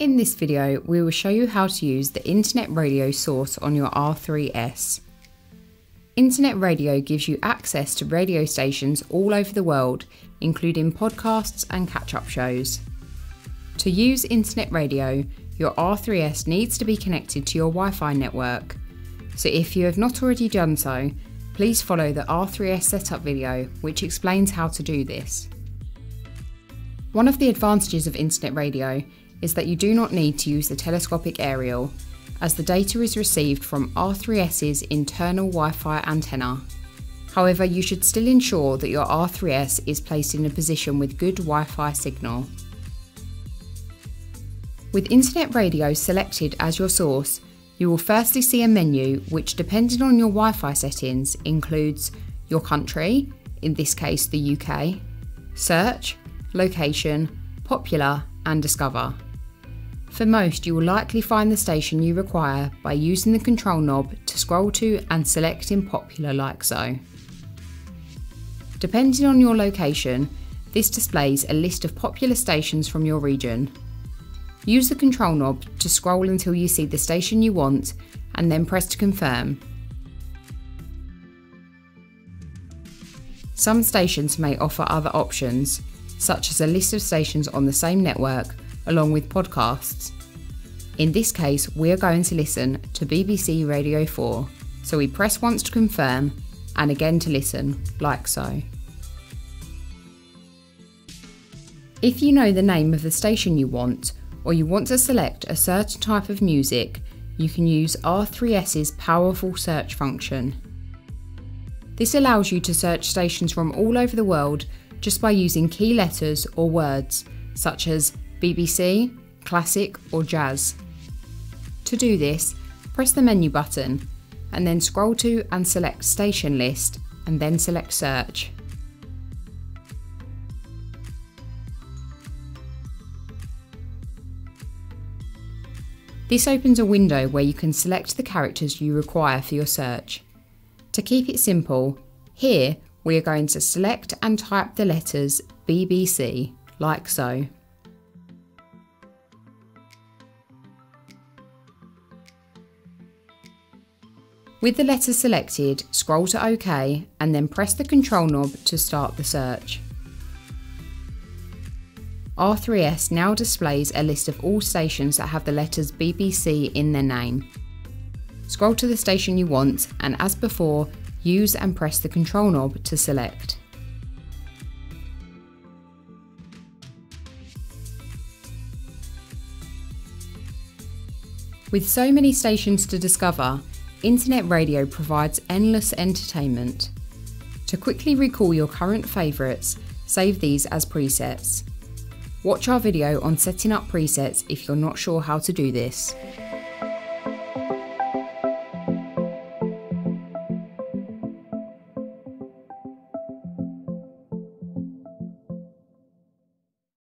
In this video, we will show you how to use the Internet Radio source on your R3S. Internet radio gives you access to radio stations all over the world, including podcasts and catch up shows. To use Internet radio, your R3S needs to be connected to your Wi Fi network. So if you have not already done so, please follow the R3S setup video, which explains how to do this. One of the advantages of Internet radio is that you do not need to use the telescopic aerial, as the data is received from R3S's internal Wi Fi antenna. However, you should still ensure that your R3S is placed in a position with good Wi Fi signal. With Internet Radio selected as your source, you will firstly see a menu which, depending on your Wi Fi settings, includes your country, in this case the UK, search, location, popular, and discover. For most, you will likely find the station you require by using the control knob to scroll to and selecting popular like so. Depending on your location, this displays a list of popular stations from your region. Use the control knob to scroll until you see the station you want and then press to confirm. Some stations may offer other options, such as a list of stations on the same network along with podcasts. In this case, we are going to listen to BBC Radio 4, so we press once to confirm and again to listen, like so. If you know the name of the station you want, or you want to select a certain type of music, you can use R3S's powerful search function. This allows you to search stations from all over the world just by using key letters or words, such as BBC, Classic, or Jazz. To do this, press the menu button and then scroll to and select Station List and then select Search. This opens a window where you can select the characters you require for your search. To keep it simple, here we are going to select and type the letters BBC, like so. With the letter selected, scroll to OK and then press the control knob to start the search. R3S now displays a list of all stations that have the letters BBC in their name. Scroll to the station you want and as before, use and press the control knob to select. With so many stations to discover, Internet radio provides endless entertainment. To quickly recall your current favourites, save these as presets. Watch our video on setting up presets if you're not sure how to do this.